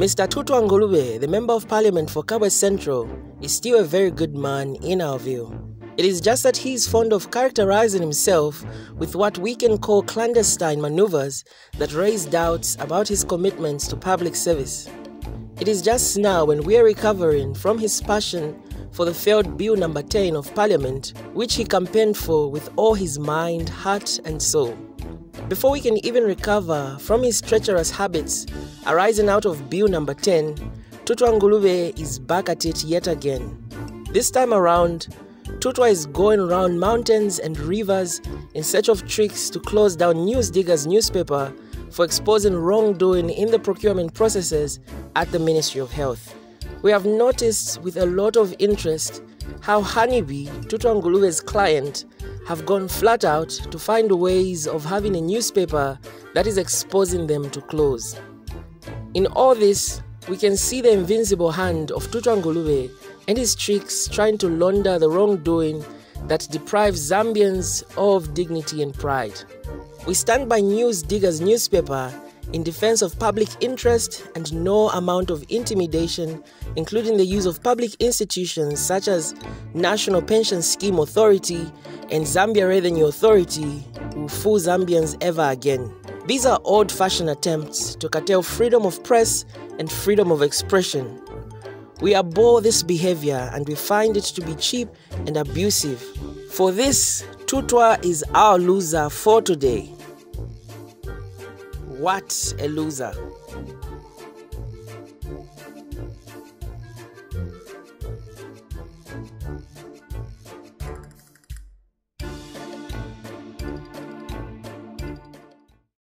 Mr. Tutwa Ngulube, the Member of Parliament for Kabwe Central, is still a very good man in our view. It is just that he is fond of characterizing himself with what we can call clandestine maneuvers that raise doubts about his commitments to public service. It is just now when we are recovering from his passion for the failed Bill number 10 of Parliament, which he campaigned for with all his mind, heart, and soul. Before we can even recover from his treacherous habits arising out of Bill number 10, Tutwa Ngulube is back at it yet again. This time around, Tutwa is going around mountains and rivers in search of tricks to close down News Digger's newspaper for exposing wrongdoing in the procurement processes at the Ministry of Health. We have noticed with a lot of interest how Honeybee, Tutwa Ngulube's client, have gone flat out to find ways of having a newspaper that is exposing them to close. In all this, we can see the invincible hand of Tutwa Ngulube and his tricks trying to launder the wrongdoing that deprives Zambians of dignity and pride. We stand by News Digger's newspaper in defense of public interest and no amount of intimidation, including the use of public institutions such as National Pension Scheme Authority and Zambia Revenue Authority, will fool Zambians ever again. These are old fashioned attempts to curtail freedom of press and freedom of expression. We abhor this behavior and we find it to be cheap and abusive. For this, Tutwa is our loser for today. What a loser!